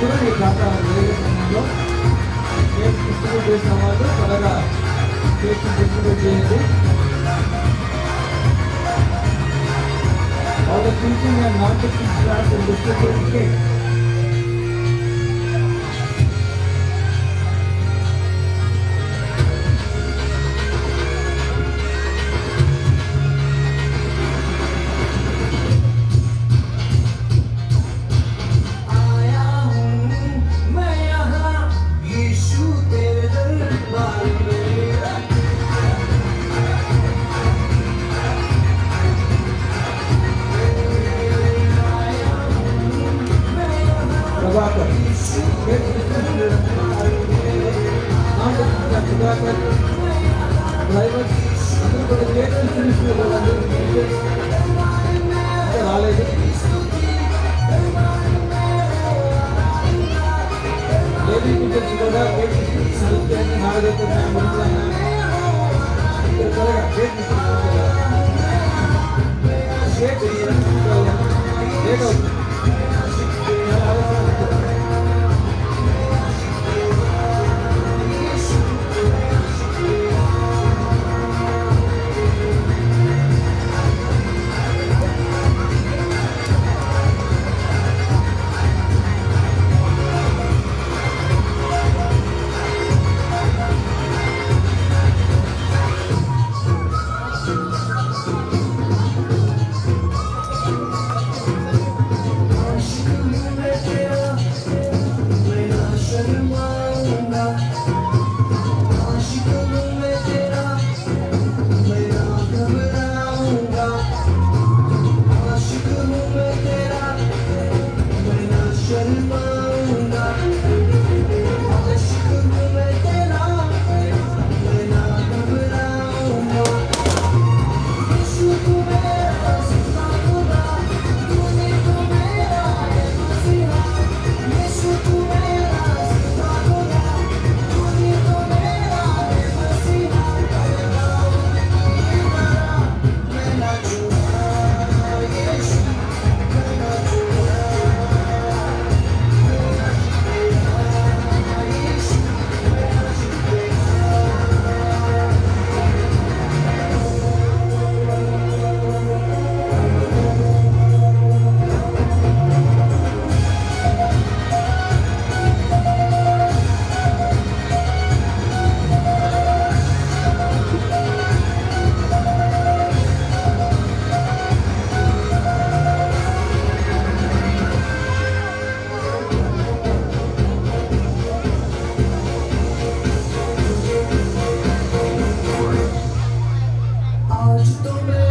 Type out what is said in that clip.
కూడా ఈ ప్రాంతాలను వాళ్ళు త్వరగా All the teaching and non-teaching class and distributing రాలేదు లేడీ టీచర్స్ కూడా వెయిట్ సాహిత్యాన్ని నాగరికమైన వెయిట్ స్టేట్ లేట్ అవుతుంది alma. don't